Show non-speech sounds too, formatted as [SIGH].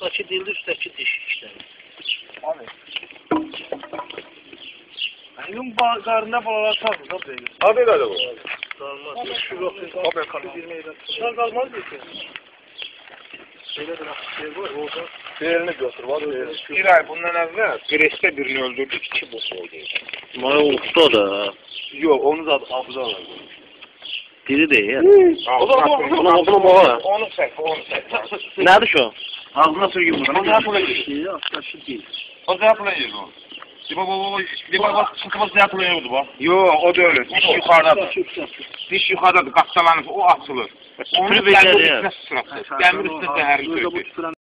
Üstteki değildi, üstteki diş işte. Abi. Ayın karnına balalar da böyle. Hadi hadi bu. Kalmaz. Şu yok. Abi kalın. Şar kalmaz diyor ki. Şöyle bir şey var orada. Değerini götür. Var değerini. Bir ay bundan evvel Gres'te birini öldürdük, iki boş oldu. Usta da. Yok onu da abza var. Diridir. Ona ona moğa. Onu çək, onu çək. [LAUGHS] Nədir şu? Ağzına sürgün buradan. Onu yapıla geçiyor. Aşağı değil. O da yapıla yiyor. Şimdi bu bu şimdi bak sıkıntımız yapıla yiyordu bak. Yo, o da öyle. Diş yukarıdadır. Diş yukarıdadır. Qaçsalanır, o açılır. Onu dəmir üstünə sıçratır. Dəmir üstünə zəhərli tökür.